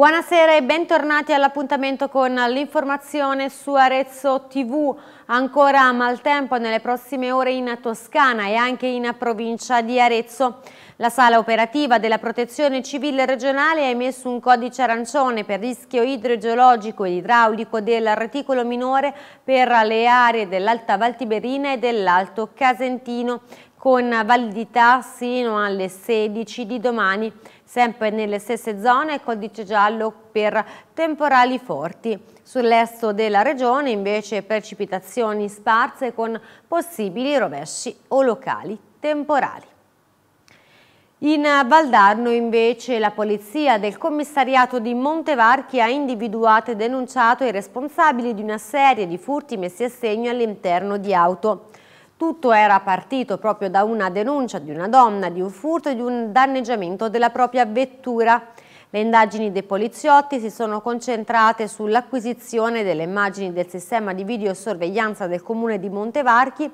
Buonasera e bentornati all'appuntamento con l'informazione su Arezzo TV. Ancora maltempo nelle prossime ore in Toscana e anche in provincia di Arezzo. La sala operativa della protezione civile regionale ha emesso un codice arancione per rischio idrogeologico ed idraulico del reticolo minore per le aree dell'Alta Valtiberina e dell'Alto Casentino con validità sino alle 16 di domani, sempre nelle stesse zone codice giallo per temporali forti. Sull'est della regione invece precipitazioni sparse con possibili rovesci o locali temporali. In Valdarno invece la polizia del commissariato di Montevarchi ha individuato e denunciato i responsabili di una serie di furti messi a segno all'interno di auto. Tutto era partito proprio da una denuncia di una donna di un furto e di un danneggiamento della propria vettura. Le indagini dei poliziotti si sono concentrate sull'acquisizione delle immagini del sistema di videosorveglianza del comune di Montevarchi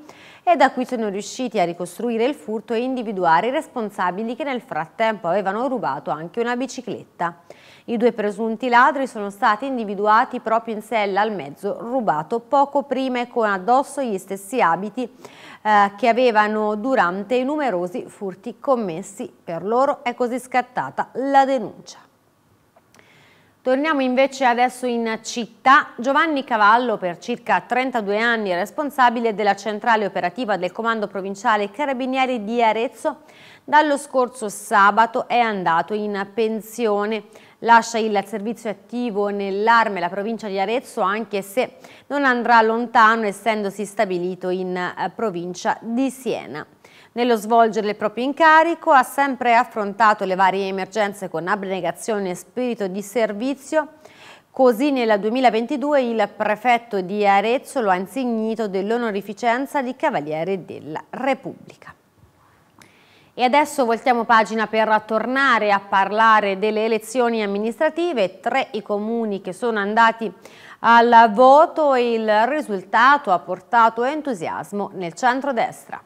e da qui sono riusciti a ricostruire il furto e individuare i responsabili che nel frattempo avevano rubato anche una bicicletta. I due presunti ladri sono stati individuati proprio in sella al mezzo rubato poco prima e con addosso gli stessi abiti eh, che avevano durante i numerosi furti commessi. Per loro è così scattata la denuncia. Torniamo invece adesso in città. Giovanni Cavallo, per circa 32 anni responsabile della centrale operativa del Comando Provinciale Carabinieri di Arezzo, dallo scorso sabato è andato in pensione lascia il servizio attivo nell'Arme, la provincia di Arezzo, anche se non andrà lontano essendosi stabilito in eh, provincia di Siena. Nello svolgere il proprio incarico ha sempre affrontato le varie emergenze con abnegazione e spirito di servizio. Così nel 2022 il prefetto di Arezzo lo ha insignito dell'onorificenza di Cavaliere della Repubblica. E adesso voltiamo pagina per tornare a parlare delle elezioni amministrative, tre i comuni che sono andati al voto e il risultato ha portato entusiasmo nel centro-destra.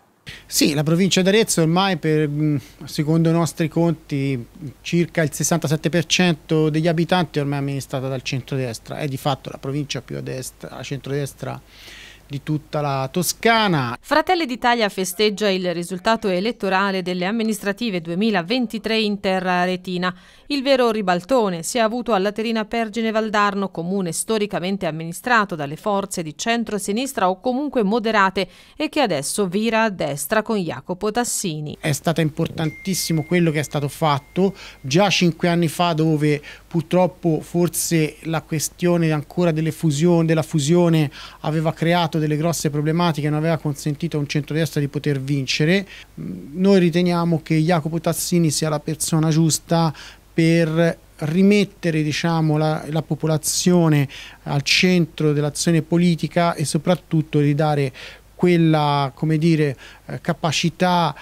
Sì, la provincia d'Arezzo ormai per, mm, secondo i nostri conti circa il 67% degli abitanti ormai è amministrata dal centro-destra, è di fatto la provincia più a destra, a centro-destra di tutta la Toscana. Fratelli d'Italia festeggia il risultato elettorale delle amministrative 2023 in terra aretina. Il vero ribaltone si è avuto a Laterina Pergine Valdarno, comune storicamente amministrato dalle forze di centro-sinistra o comunque moderate e che adesso vira a destra con Jacopo Tassini. È stato importantissimo quello che è stato fatto già cinque anni fa dove purtroppo forse la questione ancora delle fusioni, della fusione aveva creato delle grosse problematiche non aveva consentito a un centrodestra di poter vincere. Noi riteniamo che Jacopo Tassini sia la persona giusta per rimettere diciamo, la, la, popolazione al centro dell'azione politica e soprattutto ridare quella dire, eh, capacità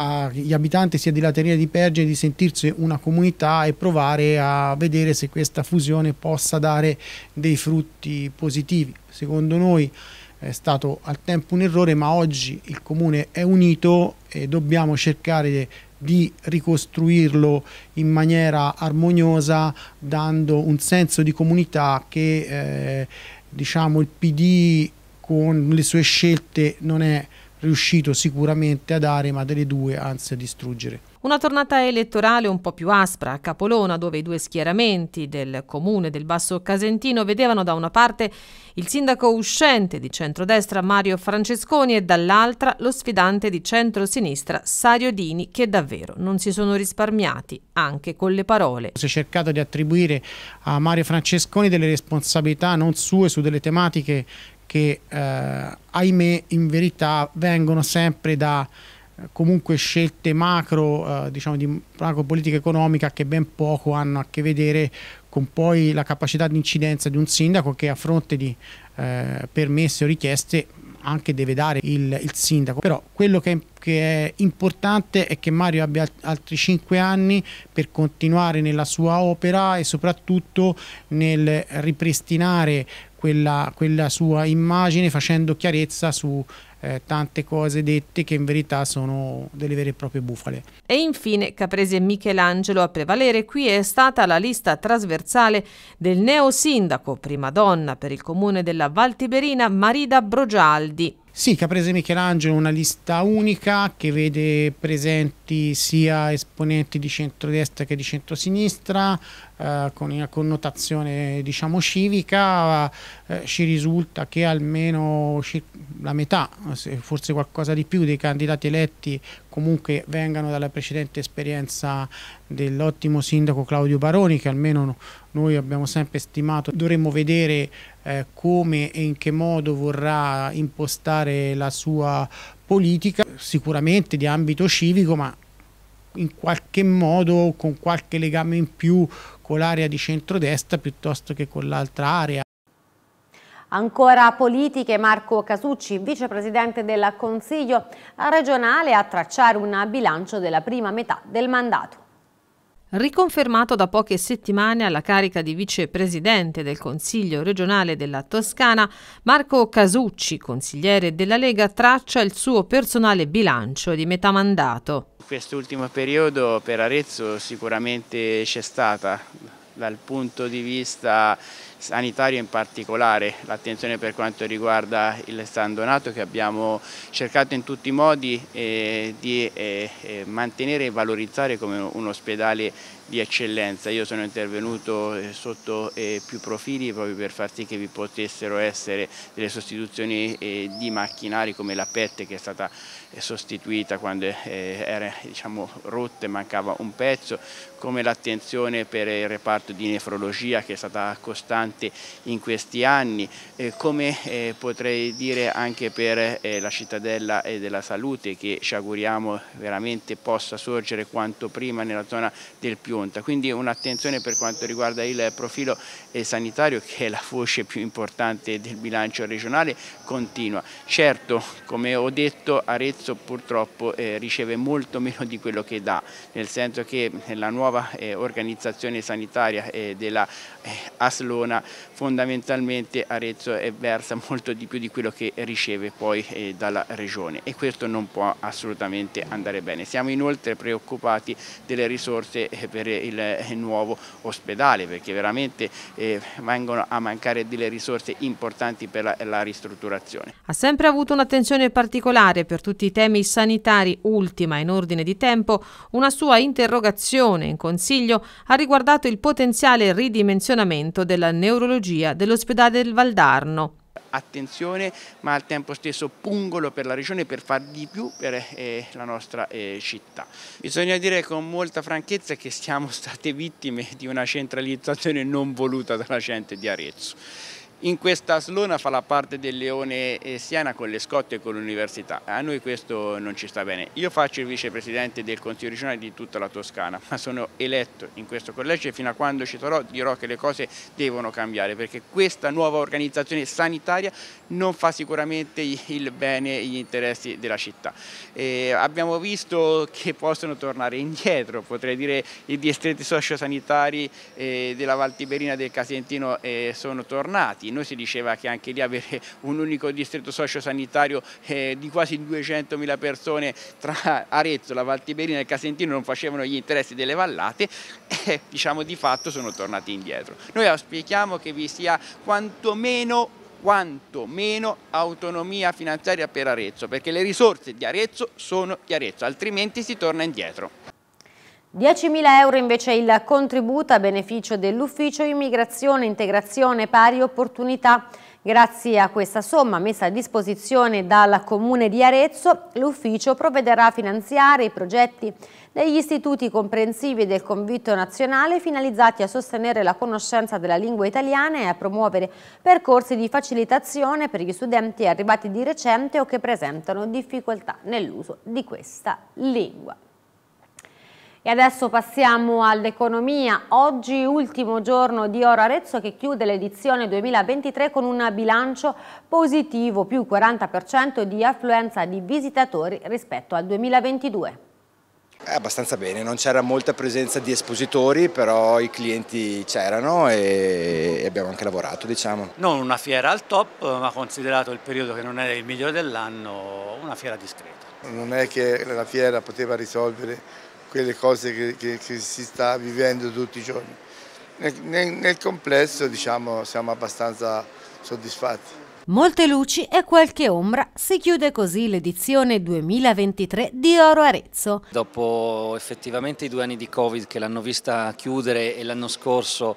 agli abitanti sia di Laterina che di Pergine di sentirsi una comunità e provare a vedere se questa fusione possa dare dei frutti positivi. Secondo noi è stato al tempo un errore ma oggi il comune è unito e dobbiamo cercare di ricostruirlo in maniera armoniosa dando un senso di comunità che eh, diciamo il PD con le sue scelte non è riuscito sicuramente a dare, ma delle due anzi a distruggere. Una tornata elettorale un po' più aspra a Capolona, dove i due schieramenti del comune del Basso Casentino vedevano da una parte il sindaco uscente di centrodestra Mario Francesconi e dall'altra lo sfidante di centrosinistra Sario Dini, che davvero non si sono risparmiati anche con le parole. Si è cercato di attribuire a Mario Francesconi delle responsabilità non sue su delle tematiche che eh, ahimè in verità vengono sempre da eh, comunque scelte macro, eh, diciamo di macro politica economica che ben poco hanno a che vedere con poi la capacità di incidenza di un sindaco che a fronte di eh, permessi o richieste anche deve dare il, il sindaco. Però quello che, che, è importante è che Mario abbia altri cinque anni per continuare nella sua opera e soprattutto nel ripristinare quella, quella sua immagine facendo chiarezza su eh, tante cose dette che in verità sono delle vere e proprie bufale. E infine Caprese e Michelangelo a prevalere qui è stata la lista trasversale del neo sindaco, prima donna per il comune della Valtiberina, Marida Brogialdi. Sì, Caprese Michelangelo una lista unica che vede presenti sia esponenti di centrodestra che di centrosinistra, eh, con una connotazione diciamo civica, eh, ci risulta che almeno la metà, forse qualcosa di più dei candidati eletti comunque vengano dalla precedente esperienza dell'ottimo sindaco Claudio Baroni che almeno noi abbiamo sempre stimato. Dovremmo vedere eh, come e in che modo vorrà impostare la sua politica, sicuramente di ambito civico, ma in qualche modo con qualche legame in più con l'area di centrodestra piuttosto che con l'altra area. Ancora politiche, Marco Casucci, vicepresidente del Consiglio regionale, a tracciare un bilancio della prima metà del mandato. Riconfermato da poche settimane alla carica di vicepresidente del Consiglio regionale della Toscana, Marco Casucci, consigliere della Lega, traccia il suo personale bilancio di metà mandato. Quest'ultimo periodo per Arezzo sicuramente c'è stata dal punto di vista sanitario in particolare, l'attenzione per quanto riguarda il San Donato che abbiamo cercato in tutti i modi eh, di eh, eh mantenere e valorizzare come un ospedale di eccellenza. Io sono intervenuto eh, sotto eh, più profili proprio per far sì che vi potessero essere delle sostituzioni eh, di macchinari come la PET che è stata sostituita quando era diciamo, rotta e mancava un pezzo, come l'attenzione per il reparto di nefrologia che è stata costante in questi anni, come potrei dire anche per la cittadella della salute che ci auguriamo veramente possa sorgere quanto prima nella zona del più pronta, quindi un'attenzione per quanto riguarda il profilo eh, sanitario che è la voce più importante del bilancio regionale continua. Certo, come ho detto, Arezzo purtroppo eh, riceve molto meno di quello che dà, nel senso che la nuova eh, organizzazione sanitaria eh, della eh, Aslona fondamentalmente Arezzo versa molto di più di quello che riceve poi eh, dalla regione e questo non può assolutamente andare bene. Siamo inoltre preoccupati delle risorse per il nuovo ospedale perché veramente eh, vengono a mancare delle risorse importanti per la, la ristrutturazione. Ha sempre avuto un'attenzione particolare per tutti i temi sanitari, ultima in ordine di tempo, una sua interrogazione in Consiglio ha riguardato il potenziale ridimensionamento della neurologia dell'ospedale del Valdarno attenzione ma al tempo stesso pungolo per la regione per far di più per eh, la nostra eh, città. Bisogna dire con molta franchezza che siamo state vittime di una centralizzazione non voluta dalla gente di Arezzo. In questa slona fa la parte del Leone Siena con le scotte e con l'università. A noi questo non ci sta bene. Io faccio il vicepresidente del Consiglio regionale di tutta la Toscana, ma sono eletto in questo collegio e fino a quando ci sarò dirò che le cose devono cambiare perché questa nuova organizzazione sanitaria non fa sicuramente il bene e gli interessi della città. E abbiamo visto che possono tornare indietro, potrei dire i distretti sociosanitari eh, della Valtiberina e del Casentino eh, sono tornati noi si diceva che anche lì avere un unico distretto sociosanitario eh, di quasi 200.000 persone tra Arezzo, la Valtiberina e il Casentino non facevano gli interessi delle vallate e eh, diciamo di fatto sono tornati indietro. Noi auspichiamo che vi sia quantomeno quanto meno autonomia finanziaria per Arezzo, perché le risorse di Arezzo sono di Arezzo, altrimenti si torna indietro. 10.000 euro invece il contributo a beneficio dell'Ufficio Immigrazione e Integrazione Pari Opportunità. Grazie a questa somma messa a disposizione dal Comune di Arezzo, l'Ufficio provvederà a finanziare i progetti degli istituti comprensivi del convitto nazionale finalizzati a sostenere la conoscenza della lingua italiana e a promuovere percorsi di facilitazione per gli studenti arrivati di recente o che presentano difficoltà nell'uso di questa lingua. E adesso passiamo all'economia. Oggi ultimo giorno di Oro Arezzo che chiude l'edizione 2023 con un bilancio positivo, più 40% di affluenza di visitatori rispetto al 2022. È abbastanza bene, non c'era molta presenza di espositori, però i clienti c'erano e abbiamo anche lavorato, diciamo. Non una fiera al top, ma considerato il periodo che non è il migliore dell'anno, una fiera discreta. Non è che la fiera poteva risolvere quelle cose che, che, che si sta vivendo tutti i giorni. Nel, nel, nel complesso diciamo, siamo abbastanza soddisfatti. Molte luci e qualche ombra, si chiude così l'edizione 2023 di Oro Arezzo. Dopo effettivamente i due anni di Covid che l'hanno vista chiudere e l'anno scorso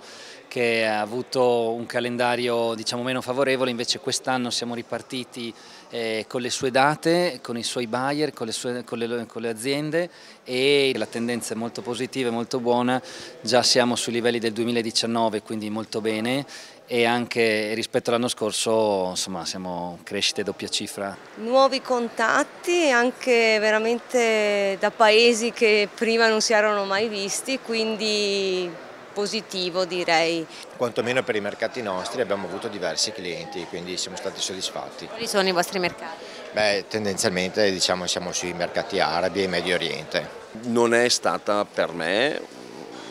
che ha avuto un calendario diciamo meno favorevole, invece quest'anno siamo ripartiti eh, con le sue date, con i suoi buyer, con le, sue, con, le, con le, aziende e la tendenza è molto positiva e molto buona, già siamo sui livelli del 2019 quindi molto bene e anche rispetto all'anno scorso insomma siamo crescite doppia cifra. Nuovi contatti anche veramente da paesi che prima non si erano mai visti quindi positivo direi. Quantomeno per i mercati nostri abbiamo avuto diversi clienti, quindi siamo stati soddisfatti. Quali sono i vostri mercati? Beh, tendenzialmente diciamo, siamo sui mercati arabi e Medio Oriente. Non è stata per me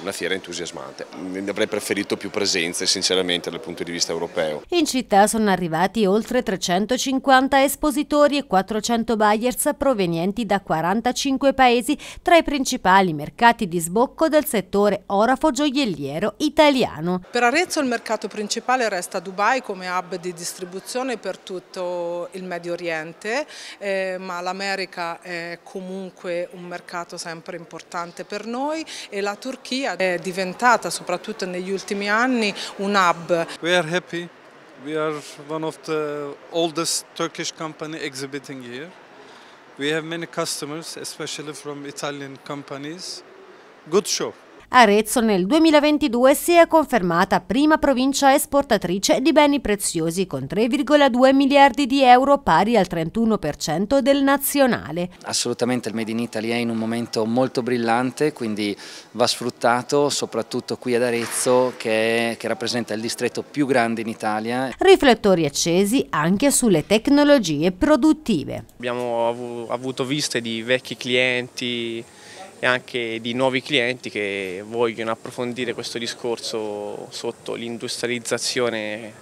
una fiera entusiasmante. Avrei preferito più presenze sinceramente dal punto di vista europeo. In città sono arrivati oltre 350 espositori e 400 buyers provenienti da 45 paesi tra i principali mercati di sbocco del settore orafo-gioielliero italiano. Per Arezzo il mercato principale resta Dubai come hub di distribuzione per tutto il Medio Oriente, eh, ma l'America è comunque un mercato sempre importante per noi e la Turchia è diventata soprattutto negli ultimi anni un hub. We are happy. We are one of the oldest Turkish company exhibiting here. We have many customers, especially from Italian companies. Good show. Arezzo nel 2022 si è confermata prima provincia esportatrice di beni preziosi con 3,2 miliardi di euro pari al 31% del nazionale. Assolutamente il Made in Italy è in un momento molto brillante, quindi va sfruttato soprattutto qui ad Arezzo che, che rappresenta il distretto più grande in Italia. Riflettori accesi anche sulle tecnologie produttive. Abbiamo avuto viste di vecchi clienti e anche di nuovi clienti che vogliono approfondire questo discorso sotto l'industrializzazione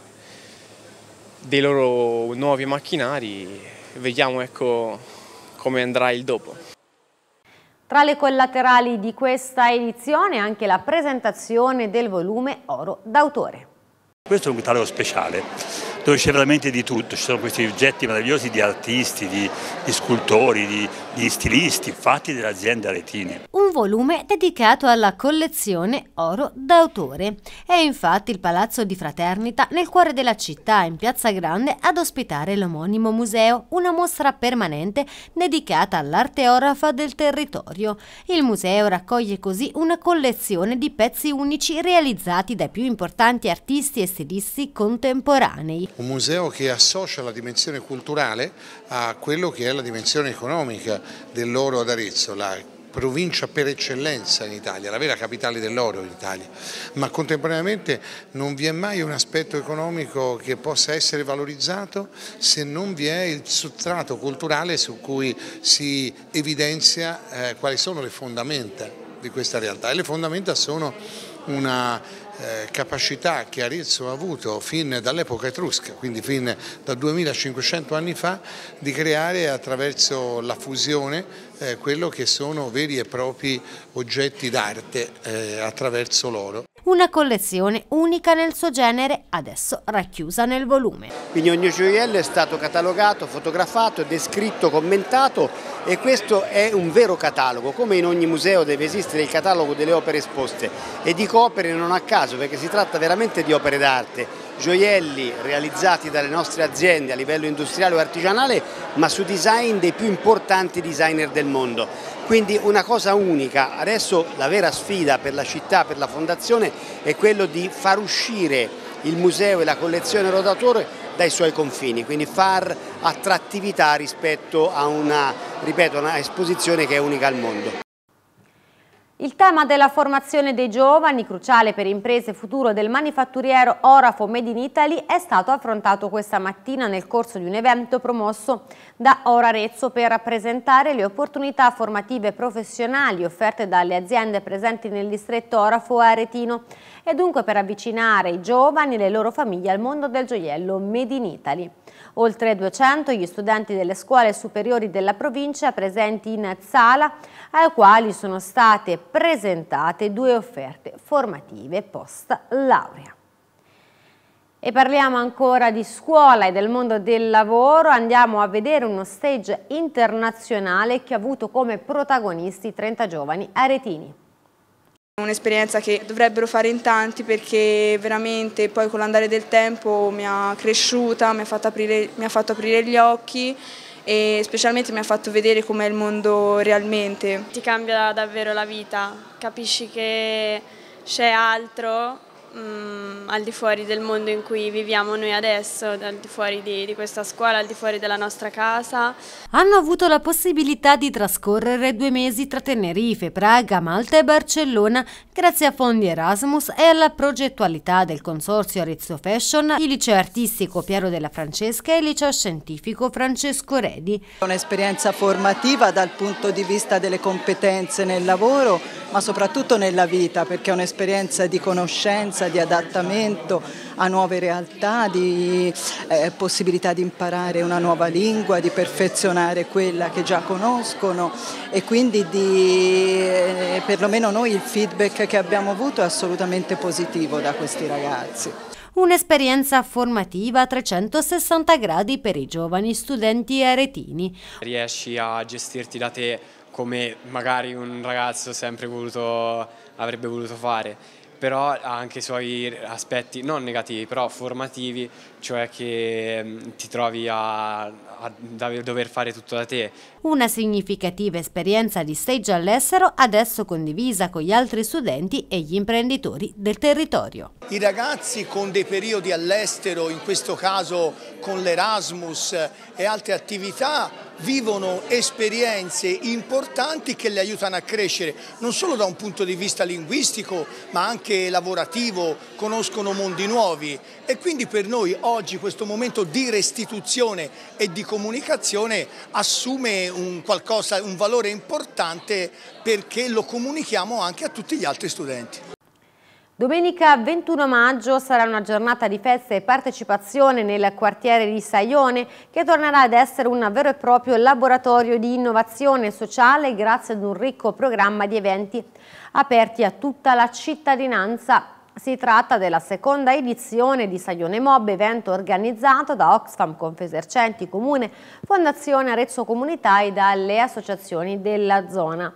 dei loro nuovi macchinari. Vediamo ecco, come andrà il dopo. Tra le collaterali di questa edizione anche la presentazione del volume Oro d'autore. Questo è un catalogo speciale dove c'è veramente di tutto, ci sono questi oggetti meravigliosi di artisti, di, di scultori, di, di, stilisti, fatti dalle aziende aretine. Un volume dedicato alla collezione oro d'autore. È infatti il Palazzo di Fraternita nel cuore della città, in Piazza Grande, ad ospitare l'omonimo museo, una mostra permanente dedicata all'arte orafa del territorio. Il museo raccoglie così una collezione di pezzi unici realizzati dai più importanti artisti e stilisti contemporanei un museo che associa la dimensione culturale a quello che è la dimensione economica dell'oro ad Arezzo, la provincia per eccellenza in Italia, la vera capitale dell'oro in Italia, ma contemporaneamente non vi è mai un aspetto economico che possa essere valorizzato se non vi è il substrato culturale su cui si evidenzia eh, quali sono le fondamenta di questa realtà. E le fondamenta sono una eh, capacità che Arezzo ha avuto fin dall'epoca etrusca, quindi fin da 2500 anni fa, di creare attraverso la fusione eh, quello che sono veri e propri oggetti d'arte eh, attraverso l'oro. Una collezione unica nel suo genere, adesso racchiusa nel volume. Quindi ogni gioiello è stato catalogato, fotografato, descritto, commentato e questo è un vero catalogo, come in ogni museo deve esistere il catalogo delle opere esposte. E dico opere non a caso perché si tratta veramente di opere d'arte, gioielli realizzati dalle nostre aziende a livello industriale o artigianale ma su design dei più importanti designer del mondo. Quindi una cosa unica, adesso la vera sfida per la città, per la fondazione è quello di far uscire il museo e la collezione rotatore dai suoi confini, quindi far attrattività rispetto a una, ripeto, una esposizione che è unica al mondo. Il tema della formazione dei giovani, cruciale per imprese futuro del manifatturiero Orafo Made in Italy, è stato affrontato questa mattina nel corso di un evento promosso da Orarezzo per rappresentare le opportunità formative professionali offerte dalle aziende presenti nel distretto Orafo Aretino e dunque per avvicinare i giovani e le loro famiglie al mondo del gioiello Made in Italy. Oltre 200 gli studenti delle scuole superiori della provincia presenti in sala, ai quali sono state presentate due offerte formative post laurea. E parliamo ancora di scuola e del mondo del lavoro, andiamo a vedere uno stage internazionale che ha avuto come protagonisti 30 giovani aretini. Un'esperienza che dovrebbero fare in tanti perché veramente poi con l'andare del tempo mi ha cresciuta, mi ha fatto aprire, ha fatto aprire gli occhi e specialmente mi ha fatto vedere com'è il mondo realmente. Ti cambia davvero la vita, capisci che c'è altro Mm, al di fuori del mondo in cui viviamo noi adesso, al di fuori di, di, questa scuola, al di fuori della nostra casa. Hanno avuto la possibilità di trascorrere due mesi tra Tenerife, Praga, Malta e Barcellona grazie a fondi Erasmus e alla progettualità del consorzio Arezzo Fashion, il liceo artistico Piero della Francesca e il liceo scientifico Francesco Redi. Un'esperienza formativa dal punto di vista delle competenze nel lavoro, ma soprattutto nella vita, perché è un'esperienza di conoscenza esperienza di adattamento a nuove realtà, di eh, possibilità di imparare una nuova lingua, di perfezionare quella che già conoscono e quindi di, eh, perlomeno noi il feedback che abbiamo avuto è assolutamente positivo da questi ragazzi. Un'esperienza formativa a 360 gradi per i giovani studenti aretini. Riesci a gestirti da te come magari un ragazzo sempre voluto, avrebbe voluto fare però ha anche i suoi aspetti non negativi, però formativi, cioè che mm, ti trovi a, a dover fare tutto da te. Una significativa esperienza di stage all'estero adesso condivisa con gli altri studenti e gli imprenditori del territorio. I ragazzi con dei periodi all'estero, in questo caso con l'Erasmus e altre attività, vivono esperienze importanti che le aiutano a crescere, non solo da un punto di vista linguistico, ma anche lavorativo, conoscono mondi nuovi e quindi per noi oggi questo momento di restituzione e di comunicazione assume un, qualcosa, un valore importante perché lo comunichiamo anche a tutti gli altri studenti. Domenica 21 maggio sarà una giornata di festa e partecipazione nel quartiere di Saione che tornerà ad essere un vero e proprio laboratorio di innovazione sociale grazie ad un ricco programma di eventi aperti a tutta la cittadinanza. Si tratta della seconda edizione di Saione Mob, evento organizzato da Oxfam Confesercenti Comune, Fondazione Arezzo Comunità e dalle associazioni della zona.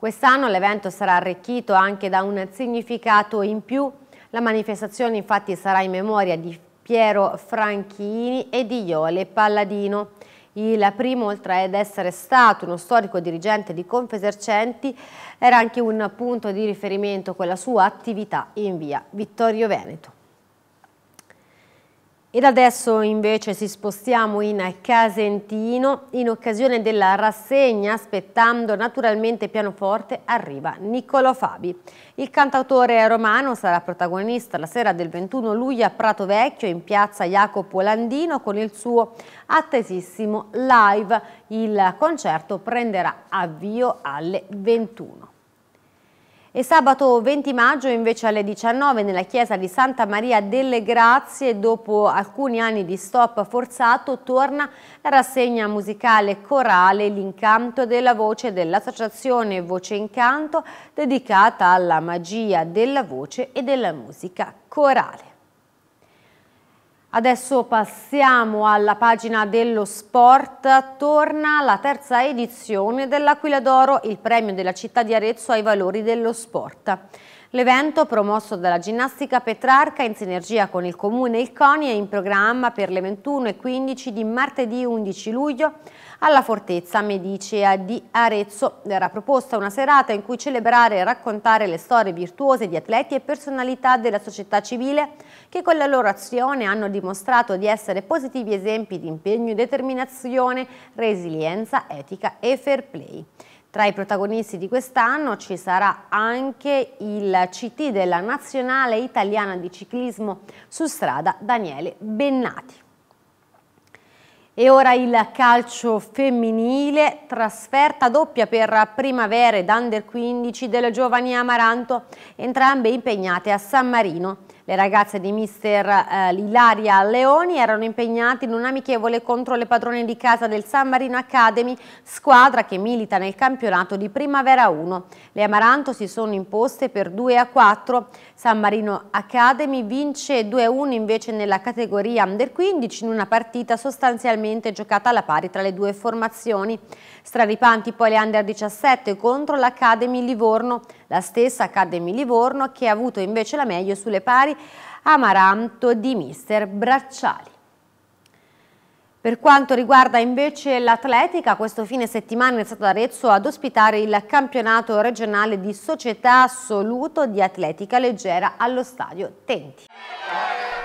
Quest'anno l'evento sarà arricchito anche da un significato in più. La manifestazione infatti sarà in memoria di Piero Franchini e di Iole Palladino. Il primo, oltre ad essere stato uno storico dirigente di Confesercenti, era anche un punto di riferimento con la sua attività in via Vittorio Veneto. Ed adesso invece ci spostiamo in Casentino, in occasione della rassegna, aspettando naturalmente pianoforte, arriva Niccolò Fabi. Il cantautore romano sarà protagonista la sera del 21 luglio a Prato Vecchio in piazza Jacopo Landino con il suo attesissimo live. Il concerto prenderà avvio alle 21. E sabato 20 maggio invece alle 19 nella chiesa di Santa Maria delle Grazie, dopo alcuni anni di stop forzato, torna la rassegna musicale corale L'incanto della voce dell'associazione Voce Incanto dedicata alla magia della voce e della musica corale. Adesso passiamo alla pagina dello sport, torna la terza edizione dell'Aquila d'Oro, il premio della città di Arezzo ai valori dello sport. L'evento, promosso dalla Ginnastica Petrarca in sinergia con il Comune e il CONI, è in programma per le 21.15 di martedì 11 luglio alla Fortezza Medicea di Arezzo. Era proposta una serata in cui celebrare e raccontare le storie virtuose di atleti e personalità della società civile che con la loro azione hanno dimostrato di essere positivi esempi di impegno, determinazione, resilienza, etica e fair play. Tra i protagonisti di quest'anno ci sarà anche il CT della Nazionale Italiana di Ciclismo su strada Daniele Bennati. E ora il calcio femminile, trasferta doppia per primavera ed under 15 delle giovani Amaranto, entrambe impegnate a San Marino. Le ragazze di mister eh, Ilaria Leoni erano impegnate in un amichevole contro le padrone di casa del San Marino Academy, squadra che milita nel campionato di Primavera 1. Le Amaranto si sono imposte per 2 a 4. San Marino Academy vince 2 a 1 invece nella categoria Under 15 in una partita sostanzialmente giocata alla pari tra le due formazioni. Straripanti poi le Under 17 contro l'Academy Livorno, la stessa Academy Livorno che ha avuto invece la meglio sulle pari Amaranto di mister Bracciali. Per quanto riguarda invece l'atletica, questo fine settimana è stato Arezzo ad ospitare il campionato regionale di società assoluto di atletica leggera allo stadio Tenti.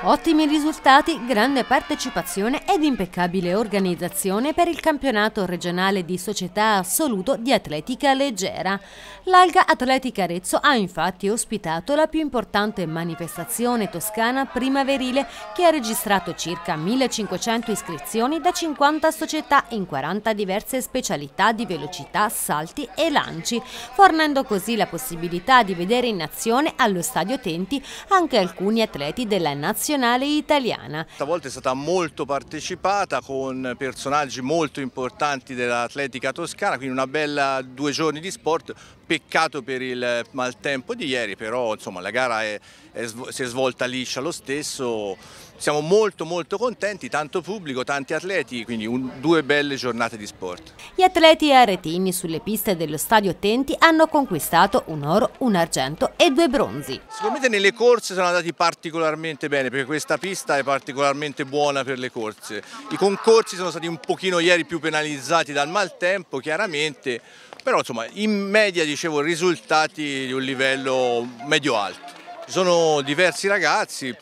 Ottimi risultati, grande partecipazione ed impeccabile organizzazione per il campionato regionale di società assoluto di atletica leggera. L'Alga Atletica Arezzo ha infatti ospitato la più importante manifestazione toscana primaverile che ha registrato circa 1500 iscrizioni da 50 società in 40 diverse specialità di velocità, salti e lanci, fornendo così la possibilità di vedere in azione allo Stadio Tenti anche alcuni atleti della nazionale nazionale italiana. Stavolta è stata molto partecipata con personaggi molto importanti dell'atletica toscana, quindi una bella due giorni di sport, peccato per il maltempo di ieri, però insomma, la gara è, è, si è svolta liscia lo stesso, siamo molto molto contenti, tanto pubblico, tanti atleti, quindi un, due belle giornate di sport. Gli atleti aretini sulle piste dello stadio Tenti hanno conquistato un oro, un argento e due bronzi. Sicuramente nelle corse sono andati particolarmente bene perché questa pista è particolarmente buona per le corse. I concorsi sono stati un pochino ieri più penalizzati dal maltempo chiaramente, però insomma in media dicevo risultati di un livello medio-alto. Ci sono diversi ragazzi,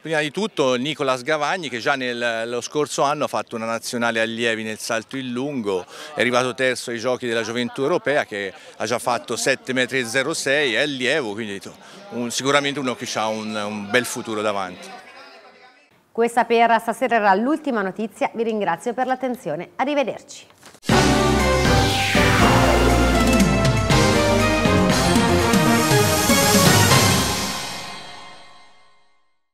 prima di tutto Nicola Sgavagni che già nello scorso anno ha fatto una nazionale allievi nel salto in lungo, è arrivato terzo ai giochi della gioventù europea che ha già fatto 7,06 m, è allievo, quindi un, sicuramente uno che ha un, un bel futuro davanti. Questa per stasera era l'ultima notizia, vi ringrazio per l'attenzione, arrivederci.